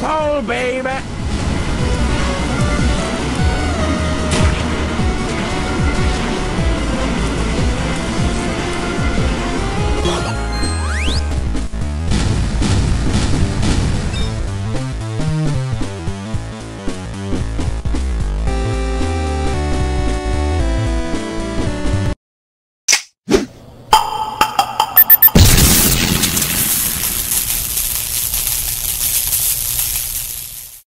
Oh, baby.